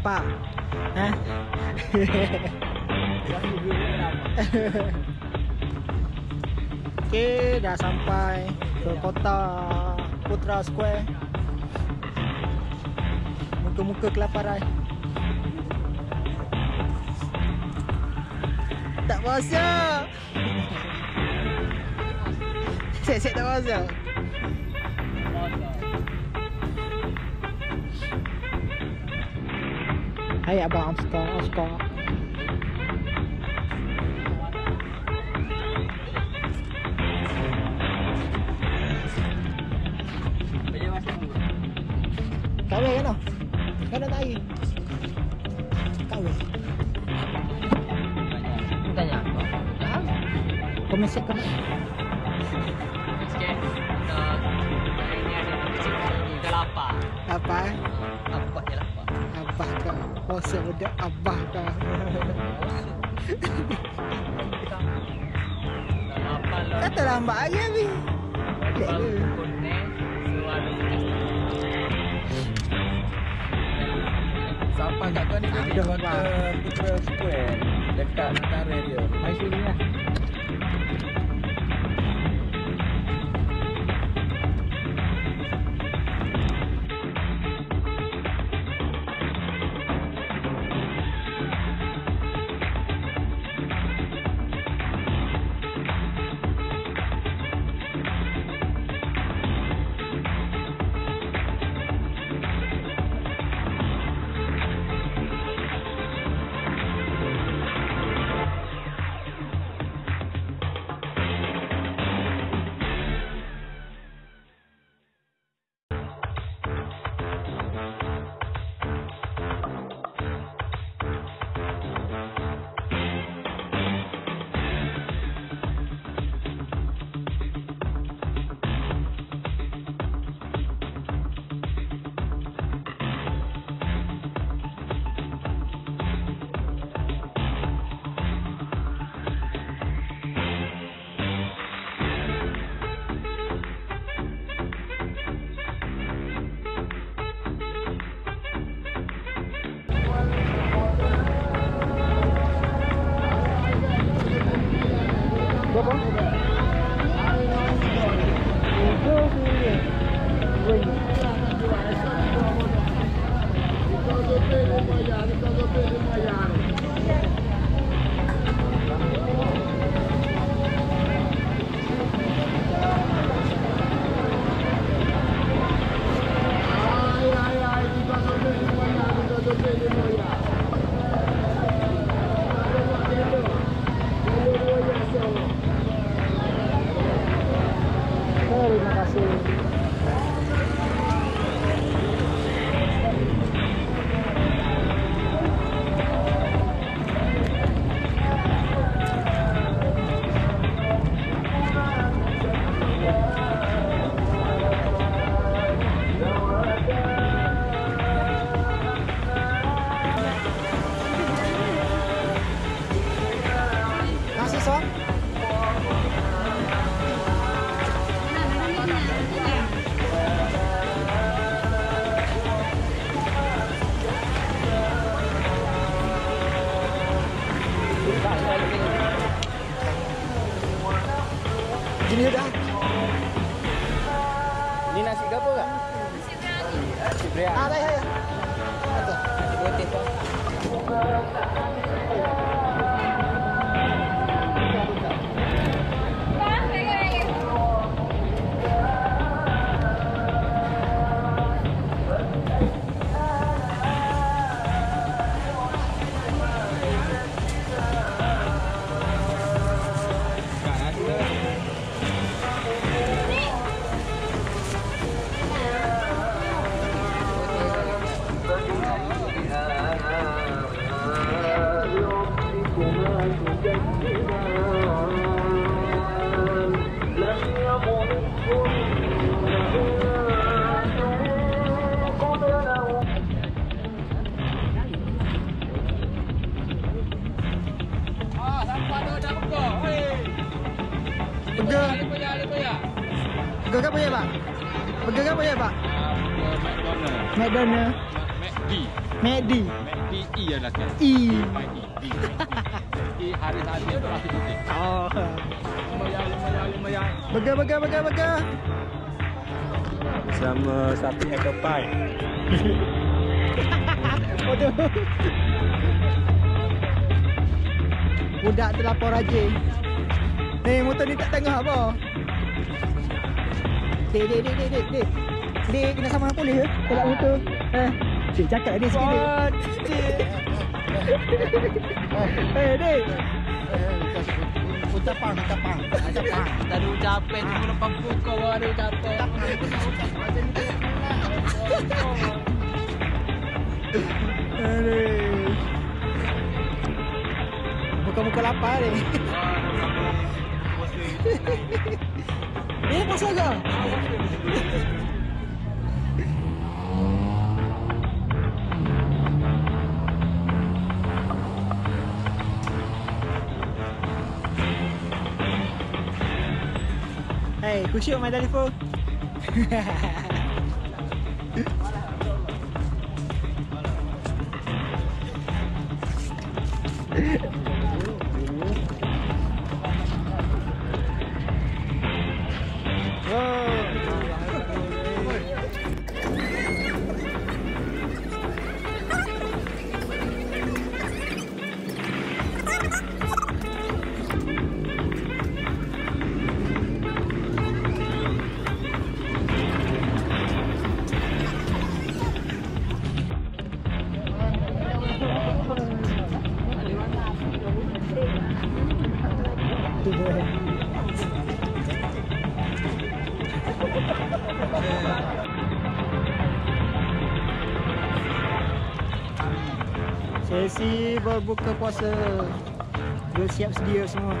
Pak? Ha? Okey, dah sampai ke kota Putra Square. Muka-muka kelaparan. Tak puasa. Sek-sek tak puasa. Hai abang Oscar, Oscar. Kawin kan? Kan nak tahi. Kawin. Tanya apa? Kau mesej kau. Sikit. Ini ada. Apa? Apa Puasa budak abah kau. Dah. Kata lambat. Lek. Suara bekas. Sampai kat kau ni kota Bang. Putra Square dekat antara dia. Mai sini lah. Berapa? Gini udah. Ni nasi ke apa kak? Nasi biryani. Ah, dah ya. ya. Ada. Nasi putih Burger. Payah, ada payah. Burger kan punya, Pak? Burger kan punya, Pak? Ah, McDonald. McDonald. McD. McD. McD E adalah kan. E. By E. E hari-hari berapa titik. Oh. Lumayan, lumayan, lumayan. Burger, burger, burger, burger. Sama sapi apple pie. Aduh. Budak tu lapor rajin. Eh, motor ni tak tengah apa? Dek, dek, dek, dek, dek, dek. Dek, kena sama polis ke? Tolak motor. Eh, cik cakap dia sikit, dek. Cik. Eh, dek. Ucapan, ucapan. Ucapan. Tadi ucapan tu lepas buka baru ucapan. Aduh. Muka-muka lapar pela parede. Vem, passageiro! Aí, curtiu? Mas dali foi. Sesi berbuka puasa. Bersiap sedia semua